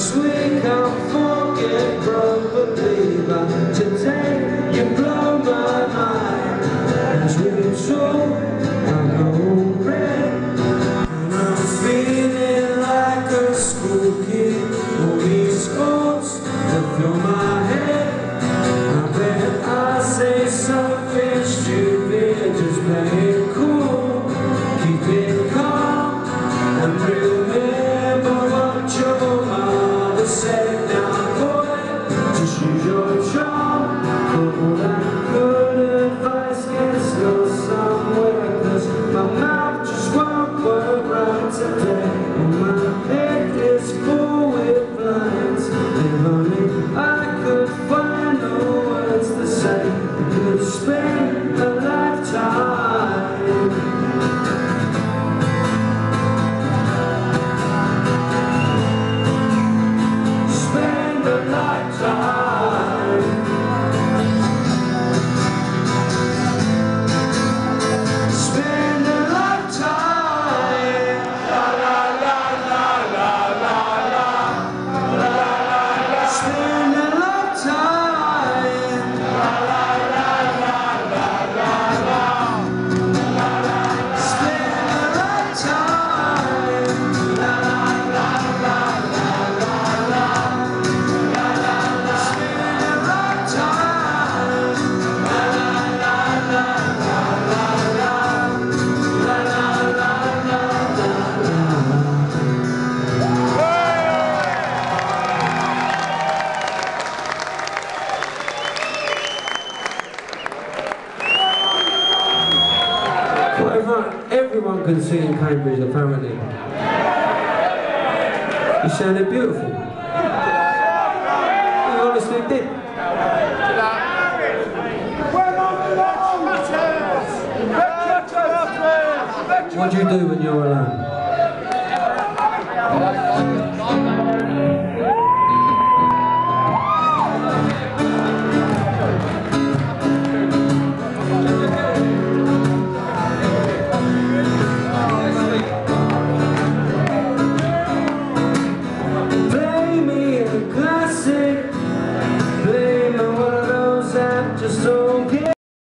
Next week I'll forget probably But today you blow my mind As we usual I go red And I'm feeling like a school kid All these thoughts that fill my head. I bet I say something stupid Just play Well, everyone, everyone can sing in Cambridge, apparently. You sounded beautiful. You honestly did. What do you do when you're alone?